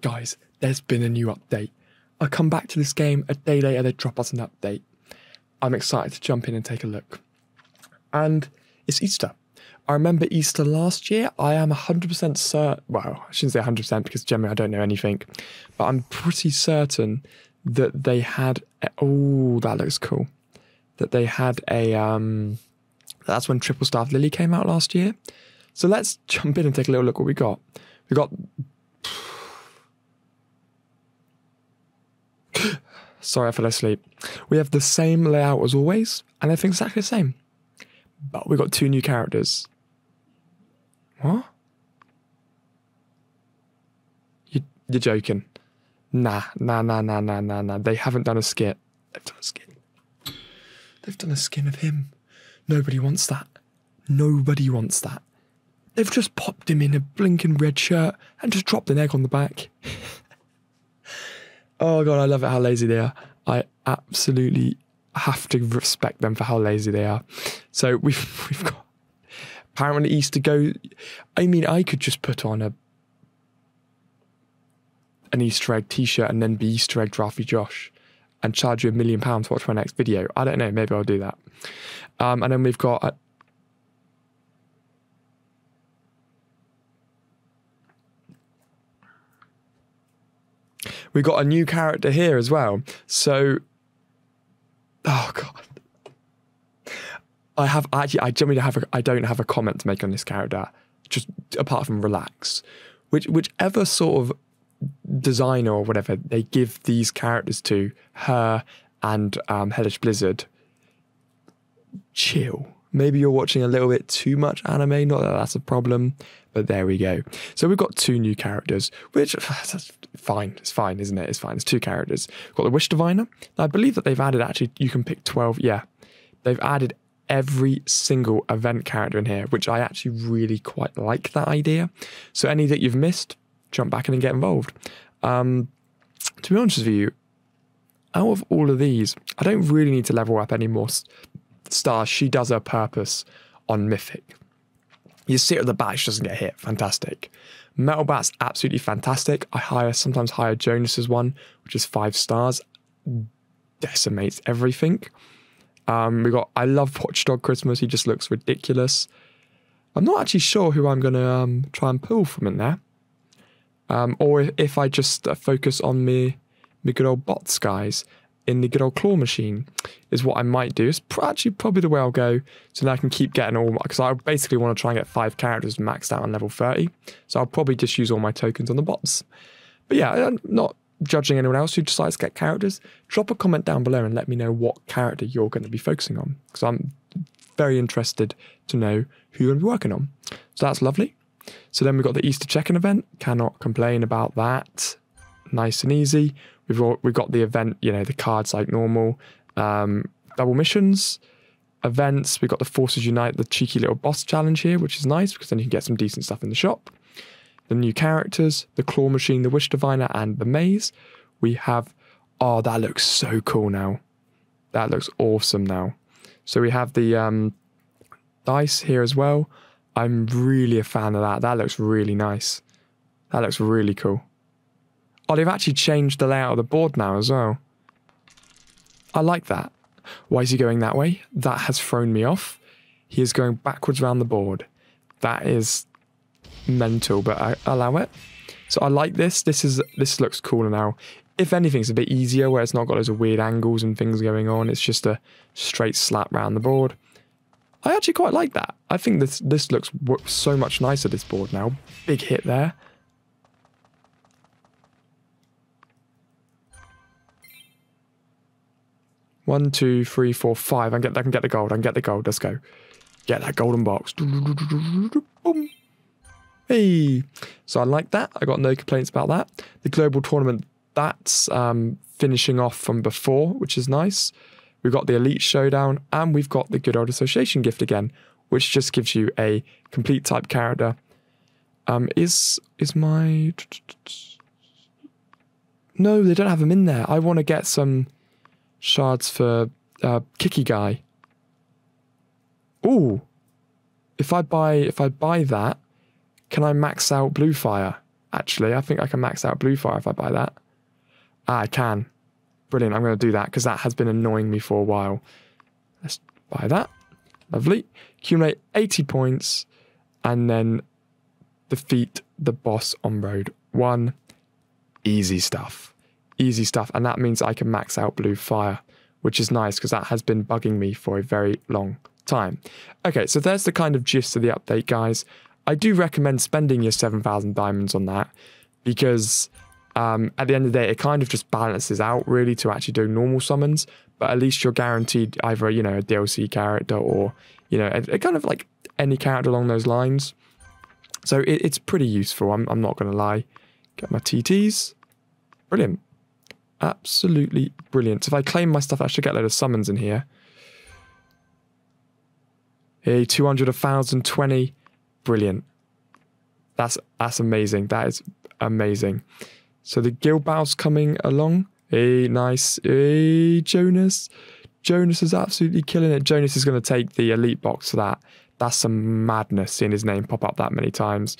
guys, there's been a new update. I come back to this game a day later, they drop us an update. I'm excited to jump in and take a look. And it's Easter. I remember Easter last year. I am 100% certain, well, I shouldn't say 100% because generally I don't know anything, but I'm pretty certain that they had, a, oh, that looks cool. That they had a, um, that's when Triple Staff Lily came out last year. So let's jump in and take a little look what we got. We got Sorry, I fell asleep. We have the same layout as always, and everything's exactly the same. But we've got two new characters. What? You, you're joking. Nah, nah, nah, nah, nah, nah, nah. They haven't done a skit. They've done a skin. They've done a skin of him. Nobody wants that. Nobody wants that. They've just popped him in a blinking red shirt and just dropped an egg on the back. oh god, I love it how lazy they are. I absolutely have to respect them for how lazy they are. So we've we've got apparently Easter go. I mean, I could just put on a an Easter egg T-shirt and then be Easter egg Giraffey Josh and charge you a million pounds to watch my next video. I don't know. Maybe I'll do that. Um, and then we've got. A, we got a new character here as well. So, oh god, I have actually I generally have a, I don't have a comment to make on this character, just apart from relax, which whichever sort of designer or whatever they give these characters to her and um, Hellish Blizzard. Chill. Maybe you're watching a little bit too much anime. Not that that's a problem, but there we go. So we've got two new characters, which that's fine. It's fine, isn't it? It's fine. It's two characters. We've got the Wish Diviner. I believe that they've added actually. You can pick twelve. Yeah, they've added every single event character in here, which I actually really quite like that idea. So any that you've missed, jump back in and get involved. Um, to be honest with you, out of all of these, I don't really need to level up any more stars. She does her purpose on Mythic. You see her at the back, she doesn't get hit. Fantastic. Metal Bat's absolutely fantastic. I hire sometimes hire Jonas's one, which is five stars. Decimates everything. Um, we got I love Watchdog Christmas. He just looks ridiculous. I'm not actually sure who I'm gonna um, try and pull from in there. Um, or if I just uh, focus on me, me good old bots guys in the good old claw machine is what I might do. It's actually probably the way I'll go so that I can keep getting all because I basically want to try and get five characters maxed out on level 30. So I'll probably just use all my tokens on the bots. But yeah, I'm not judging anyone else who decides to get characters. Drop a comment down below and let me know what character you're going to be focusing on because I'm very interested to know who you're going to be working on. So that's lovely. So then we've got the Easter check-in event. Cannot complain about that. Nice and easy. We've got, we've got the event, you know, the cards like normal. Um, double missions, events. We've got the Forces Unite, the cheeky little boss challenge here, which is nice because then you can get some decent stuff in the shop. The new characters, the claw machine, the wish diviner, and the maze. We have, oh, that looks so cool now. That looks awesome now. So we have the um, dice here as well. I'm really a fan of that. That looks really nice. That looks really cool. Oh, they've actually changed the layout of the board now as well. I like that. Why is he going that way? That has thrown me off. He is going backwards around the board. That is mental, but I allow it. So I like this. This is this looks cooler now. If anything, it's a bit easier where it's not got those weird angles and things going on. It's just a straight slap around the board. I actually quite like that. I think this this looks so much nicer, this board now. Big hit there. One, two, three, four, five. I can get, I can get the gold. I can get the gold. Let's go. Get that golden box. Boom. Hey. So I like that. I got no complaints about that. The global tournament, that's um, finishing off from before, which is nice. We've got the Elite Showdown, and we've got the Good Old Association gift again, which just gives you a complete type character. Um, is is my no? They don't have them in there. I want to get some shards for uh, Kicky Guy. Ooh, if I buy if I buy that, can I max out Blue Fire? actually. I think I can max out blue fire if I buy that. Ah, I can. Brilliant. I'm going to do that because that has been annoying me for a while. Let's buy that. Lovely. Accumulate 80 points and then defeat the boss on road one. Easy stuff. Easy stuff. And that means I can max out blue fire, which is nice because that has been bugging me for a very long time. Okay, so there's the kind of gist of the update, guys. I do recommend spending your 7,000 diamonds on that because um, at the end of the day, it kind of just balances out really to actually do normal summons, but at least you're guaranteed either, you know, a DLC character or, you know, a, a kind of like any character along those lines. So it, it's pretty useful, I'm, I'm not going to lie. Get my TTs. Brilliant. Absolutely brilliant. So if I claim my stuff, I should get a load of summons in here. Hey, 200, 1,020. Brilliant. That's that's amazing. That is amazing. So the guild battle's coming along. Hey, nice. Hey, Jonas. Jonas is absolutely killing it. Jonas is going to take the elite box for that. That's some madness seeing his name pop up that many times.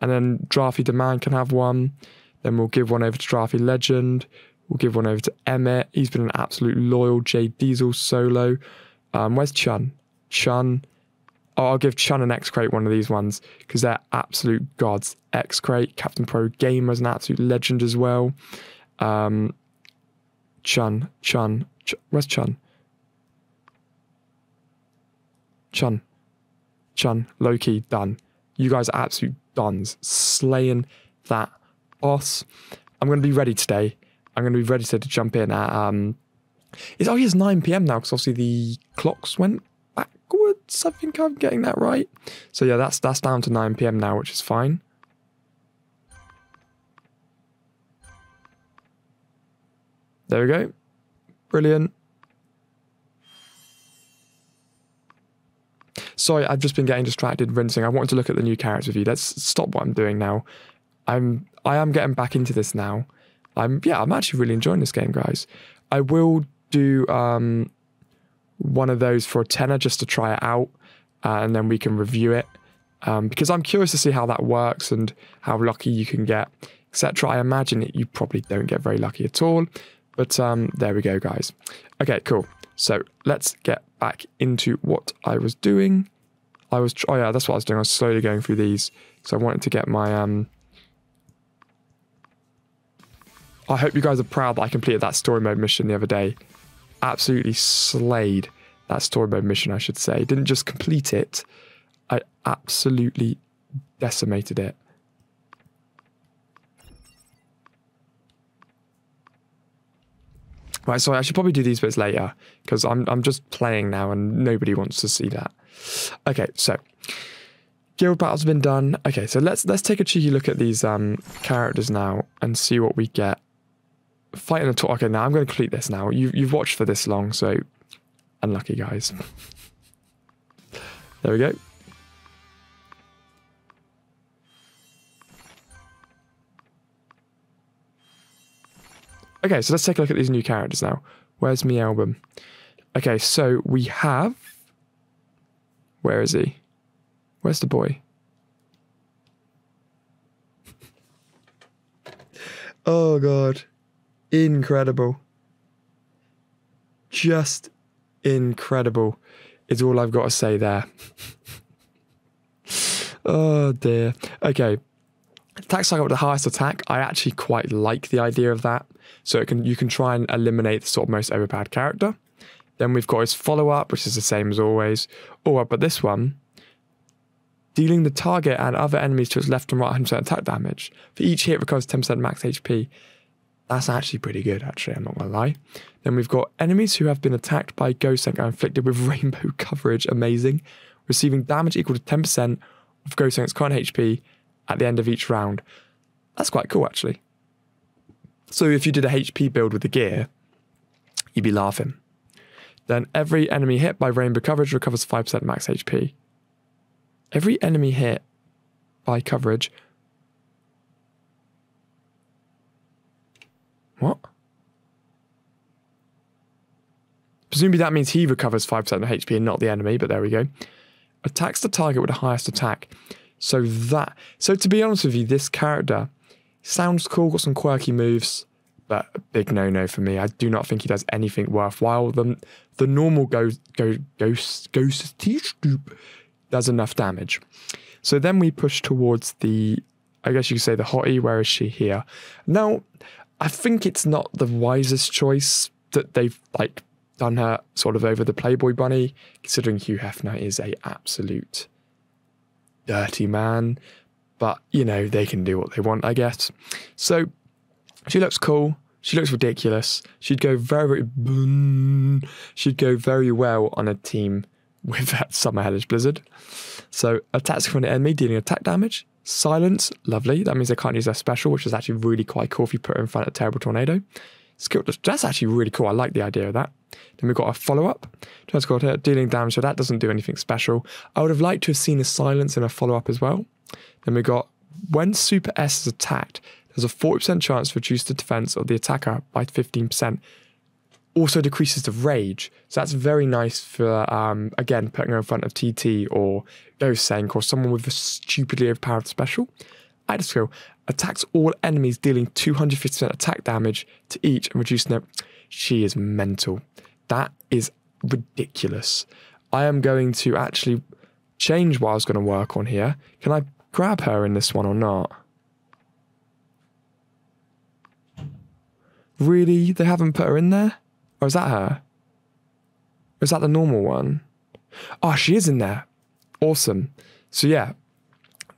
And then Drafty Demand can have one. Then we'll give one over to Drafty Legend. We'll give one over to Emmett. He's been an absolute loyal J Diesel solo. Um, where's Chun? Chun. Oh, I'll give Chun and X Crate one of these ones because they're absolute gods. X Crate, Captain Pro Gamer is an absolute legend as well. Um, Chun, Chun, Ch- where's Chun? Chun, Chun, Loki, done. You guys are absolute dons, slaying that boss. I'm going to be ready today. I'm going to be registered to, jump in at um. It's oh, it's 9 p.m. now because obviously the clocks went backwards. I think I'm getting that right. So yeah, that's that's down to 9 p.m. now, which is fine. There we go. Brilliant. Sorry, I've just been getting distracted rinsing. I wanted to look at the new character view. Let's stop what I'm doing now. I'm I am getting back into this now. I'm yeah, I'm actually really enjoying this game, guys. I will do um one of those for a tenner just to try it out, uh, and then we can review it. Um, because I'm curious to see how that works and how lucky you can get, etc. I imagine it, you probably don't get very lucky at all, but um, there we go, guys. Okay, cool. So let's get back into what I was doing. I was, oh yeah, that's what I was doing. I was slowly going through these So I wanted to get my. Um, I hope you guys are proud that I completed that story mode mission the other day absolutely slayed that story mode mission, I should say. Didn't just complete it, I absolutely decimated it. Right, so I should probably do these bits later because I'm I'm just playing now and nobody wants to see that. Okay, so guild battle's been done. Okay, so let's let's take a cheeky look at these um, characters now and see what we get fighting the talk. Okay, now I'm going to complete this now. You, you've watched for this long, so unlucky, guys. there we go. Okay, so let's take a look at these new characters now. Where's me album? Okay, so we have. Where is he? Where's the boy? oh god incredible. Just incredible is all I've got to say there. oh dear. Okay. Attack cycle with the highest attack. I actually quite like the idea of that. So it can you can try and eliminate the sort of most overpowered character. Then we've got his follow up, which is the same as always. Oh, but this one, dealing the target and other enemies to its left and right 100% attack damage. For each hit, recovers 10% max HP. That's actually pretty good, actually, I'm not gonna lie. Then we've got enemies who have been attacked by Ghost are inflicted with rainbow coverage, amazing. Receiving damage equal to 10% of Ghost current HP at the end of each round. That's quite cool, actually. So if you did a HP build with the gear, you'd be laughing. Then every enemy hit by rainbow coverage recovers 5% max HP. Every enemy hit by coverage What? Presumably that means he recovers 5% of HP and not the enemy, but there we go. Attacks the target with the highest attack. So that, so to be honest with you, this character Sounds cool, got some quirky moves, but a big no no for me. I do not think he does anything worthwhile. The, the normal ghost, ghost, ghost, ghost does enough damage. So then we push towards the, I guess you could say the hottie. Where is she here? Now, I think it's not the wisest choice that they've like done her sort of over the Playboy Bunny, considering Hugh Hefner is a absolute dirty man. But you know they can do what they want, I guess. So she looks cool. She looks ridiculous. She'd go very, she'd go very well on a team with that Summer Hellish Blizzard. So attacks from the enemy, dealing attack damage. Silence, lovely. That means they can't use their special, which is actually really quite cool if you put her in front of a Terrible Tornado. Skill, that's actually really cool. I like the idea of that. Then we've got a follow up. Transcorder dealing damage, so that doesn't do anything special. I would have liked to have seen a silence in a follow up as well. Then we got when Super S is attacked, there's a 40% chance to reduce the defense of the attacker by 15%. Also decreases the rage. So that's very nice for, um, again, putting her in front of TT or Ghost Sank or someone with a stupidly overpowered special. Item skill attacks all enemies, dealing 250% attack damage to each and reducing their. She is mental. That is ridiculous. I am going to actually change what I was going to work on here. Can I grab her in this one or not? Really? They haven't put her in there? Or is that her? Or is that the normal one? Oh, she is in there. Awesome. So yeah,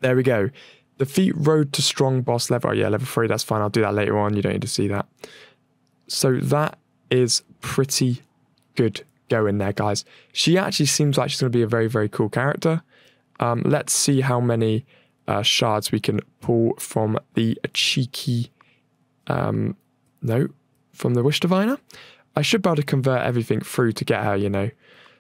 there we go. Defeat Road to Strong Boss level. Oh, yeah, level 3, that's fine. I'll do that later on. You don't need to see that. So that is pretty good going there, guys. She actually seems like she's going to be a very, very cool character. Um, let's see how many uh, shards we can pull from the cheeky um, no, from the Wish Diviner. I should be able to convert everything through to get her, you know.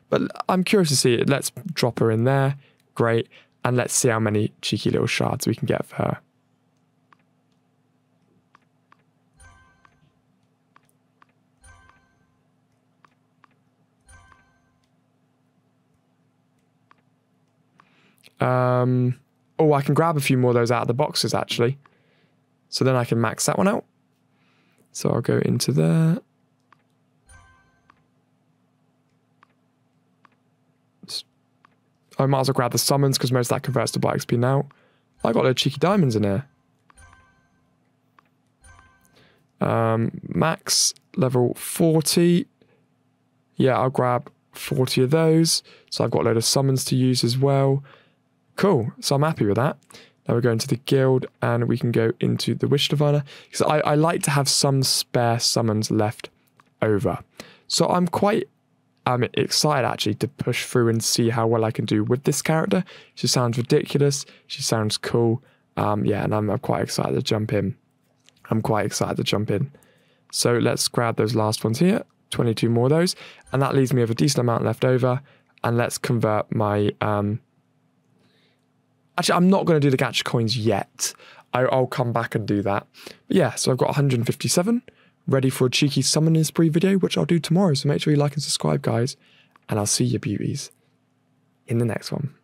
But I'm curious to see it. Let's drop her in there. Great. And let's see how many cheeky little shards we can get for her. Um, oh, I can grab a few more of those out of the boxes, actually. So then I can max that one out. So I'll go into there. I might as well grab the summons because most of that converts to Black XP now. I got a cheeky diamonds in here. Um, max level 40. Yeah, I'll grab 40 of those. So I've got a load of summons to use as well. Cool. So I'm happy with that. Now we're going to the guild and we can go into the Wish Diviner. Because I, I like to have some spare summons left over. So I'm quite I'm excited actually to push through and see how well I can do with this character. She sounds ridiculous. She sounds cool. Um, yeah, and I'm, I'm quite excited to jump in. I'm quite excited to jump in. So let's grab those last ones here. 22 more of those. And that leaves me with a decent amount left over. And let's convert my... Um... Actually, I'm not going to do the gacha coins yet. I, will come back and do that. But yeah, so I've got 157 ready for a cheeky summoning spree video, which I'll do tomorrow. So make sure you like and subscribe, guys. And I'll see you beauties in the next one.